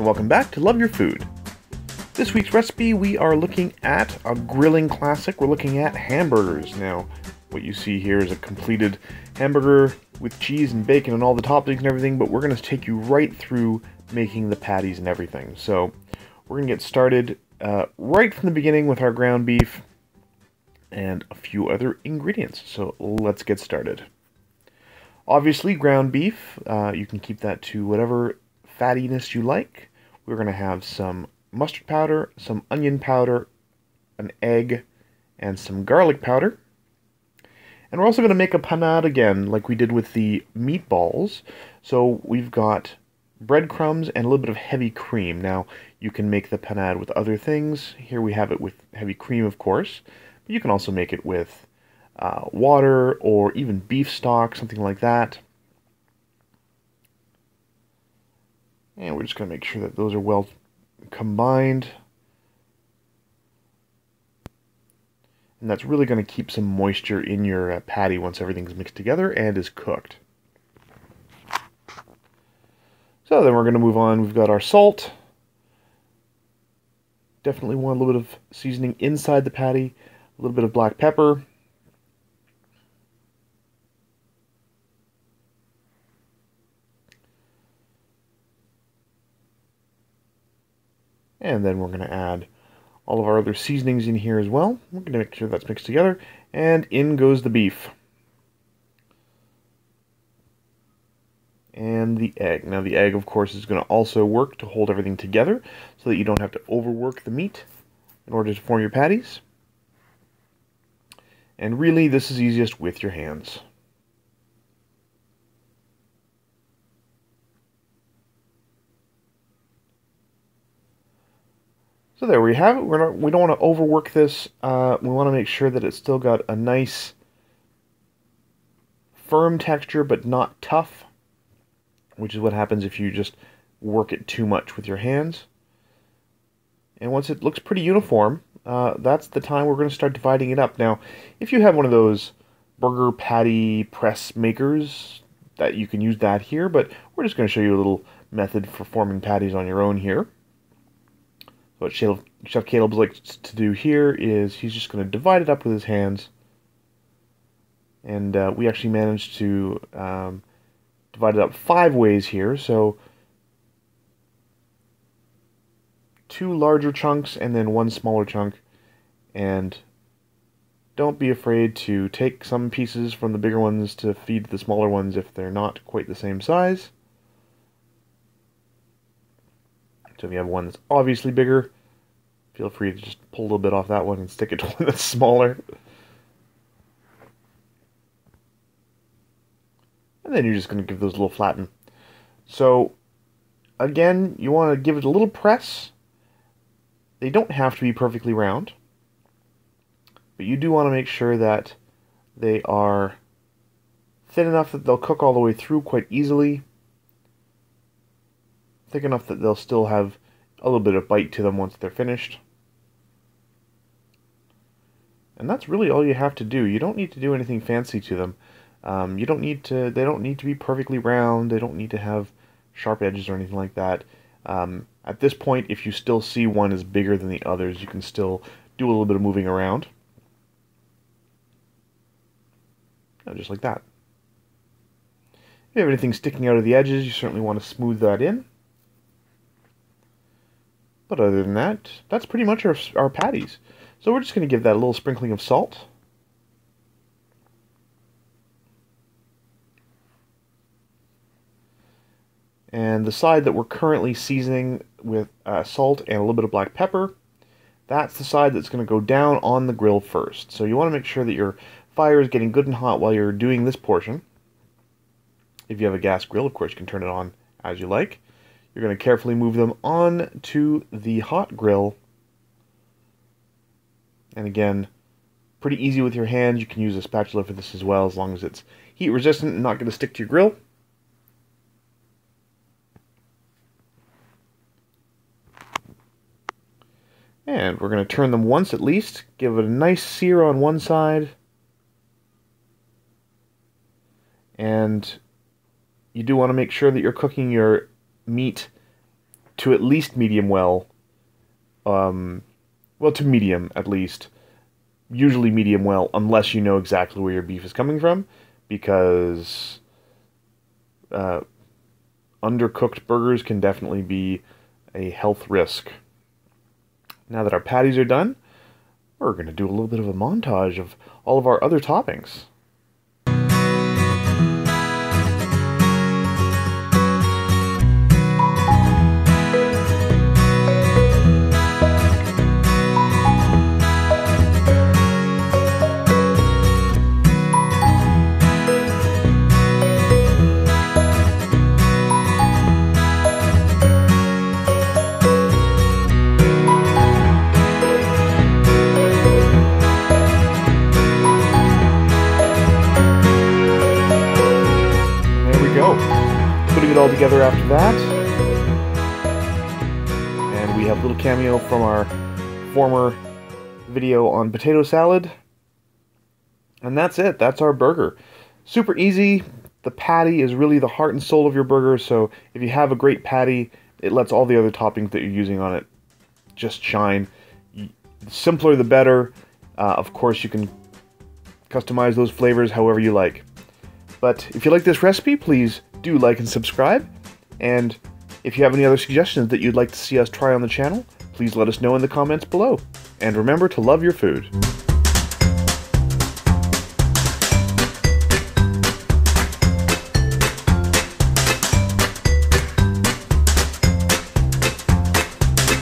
and welcome back to Love Your Food. This week's recipe, we are looking at a grilling classic. We're looking at hamburgers. Now, what you see here is a completed hamburger with cheese and bacon and all the toppings and everything, but we're going to take you right through making the patties and everything. So, we're going to get started uh, right from the beginning with our ground beef and a few other ingredients. So, let's get started. Obviously, ground beef, uh, you can keep that to whatever fattiness you like. We're going to have some mustard powder, some onion powder, an egg, and some garlic powder. And we're also going to make a panade again, like we did with the meatballs. So we've got breadcrumbs and a little bit of heavy cream. Now, you can make the panade with other things. Here we have it with heavy cream, of course. But you can also make it with uh, water or even beef stock, something like that. And we're just going to make sure that those are well combined. And that's really going to keep some moisture in your uh, patty once everything's mixed together and is cooked. So then we're going to move on. We've got our salt. Definitely want a little bit of seasoning inside the patty. A little bit of black pepper. And then we're going to add all of our other seasonings in here as well. We're going to make sure that's mixed together. And in goes the beef. And the egg. Now the egg, of course, is going to also work to hold everything together so that you don't have to overwork the meat in order to form your patties. And really, this is easiest with your hands. So there we have it. We're not, we don't want to overwork this. Uh, we want to make sure that it's still got a nice firm texture, but not tough, which is what happens if you just work it too much with your hands. And once it looks pretty uniform, uh, that's the time we're going to start dividing it up. Now, if you have one of those burger patty press makers, that you can use that here, but we're just going to show you a little method for forming patties on your own here what Chef, Caleb likes to do here is he's just going to divide it up with his hands. And uh, we actually managed to um, divide it up five ways here. So two larger chunks and then one smaller chunk. And don't be afraid to take some pieces from the bigger ones to feed the smaller ones if they're not quite the same size. So if you have one that's obviously bigger, feel free to just pull a little bit off that one and stick it to one that's smaller. And then you're just going to give those a little flatten. So, again, you want to give it a little press. They don't have to be perfectly round. But you do want to make sure that they are thin enough that they'll cook all the way through quite easily thick enough that they'll still have a little bit of bite to them once they're finished. And that's really all you have to do. You don't need to do anything fancy to them. Um, you don't need to. They don't need to be perfectly round. They don't need to have sharp edges or anything like that. Um, at this point, if you still see one is bigger than the others, you can still do a little bit of moving around. just like that. If you have anything sticking out of the edges, you certainly want to smooth that in. But other than that, that's pretty much our, our patties. So we're just going to give that a little sprinkling of salt. And the side that we're currently seasoning with uh, salt and a little bit of black pepper, that's the side that's going to go down on the grill first. So you want to make sure that your fire is getting good and hot while you're doing this portion. If you have a gas grill, of course, you can turn it on as you like. You're going to carefully move them on to the hot grill. And again, pretty easy with your hands. You can use a spatula for this as well, as long as it's heat resistant and not going to stick to your grill. And we're going to turn them once at least, give it a nice sear on one side. And you do want to make sure that you're cooking your meat to at least medium well. Um, well, to medium at least. Usually medium well, unless you know exactly where your beef is coming from, because uh, undercooked burgers can definitely be a health risk. Now that our patties are done, we're going to do a little bit of a montage of all of our other toppings. It all together after that. And we have a little cameo from our former video on potato salad. And that's it. That's our burger. Super easy. The patty is really the heart and soul of your burger, so if you have a great patty, it lets all the other toppings that you're using on it just shine. The simpler the better. Uh, of course, you can customize those flavors however you like. But if you like this recipe, please do like and subscribe. And if you have any other suggestions that you'd like to see us try on the channel, please let us know in the comments below. And remember to love your food.